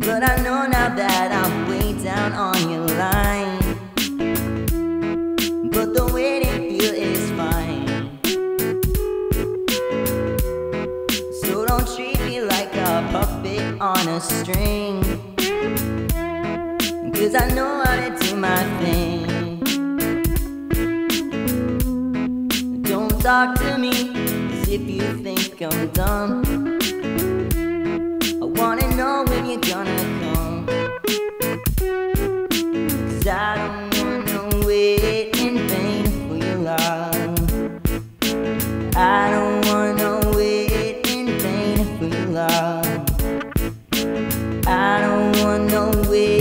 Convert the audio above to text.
But I know now that I'm way down on your line. But the way waiting feel is fine. So don't treat me like a puppet on a string. Cause I know how to do my thing. Don't talk to me if you think I'm dumb. I wanna know when you're gonna come. Cause I don't wanna wait in vain for your love. I don't wanna wait in vain for your love. I don't wanna wait.